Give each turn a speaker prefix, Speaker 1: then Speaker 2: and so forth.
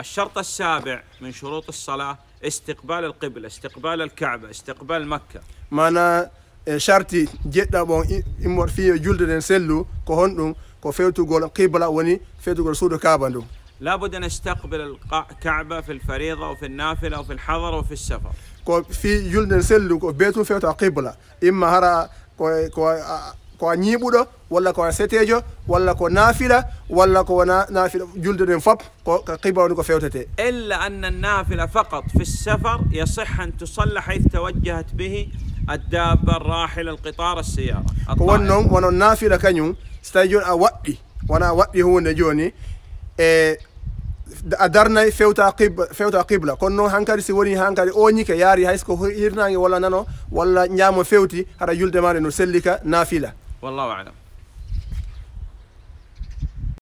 Speaker 1: الشرط السابع من شروط الصلاة استقبال القبلة استقبال الكعبة استقبال مكة.
Speaker 2: ما أنا آه، شرطي جدا بون إمر في جلد سلو كهندم كفيت قول قبلة وني فيت قول سود كعبة لا
Speaker 1: لابد أن استقبل الكعبة في الفريضة وفي النافلة وفي الحضر وفي السفر.
Speaker 2: كو في جلد سلو كبيت فيت قبلة. إما هرا كو كو آه، ko a ñiiɓuɗo walla ko a setejo walla ko naafila walla ko wona naafila julde nden fop ko woni ko fewtete
Speaker 1: إلا أن النافلة فقط في السفر يصح أن تصلى حيث توجهت به الدابة الراحلة القطار السيارة
Speaker 2: ko
Speaker 1: الطائرة.
Speaker 2: noon wono naafila kañum so tawi joni a waɗɗi wona a waɗɗi hunde joni e a darnayi fewta qibla fewta qibla kono noon hankkadi si woni hankkadi oñike yaari hayso ko hirnangue walla nano walla ñaamo fewti hara julde maɗe no sellika naafila
Speaker 1: والله أعلم.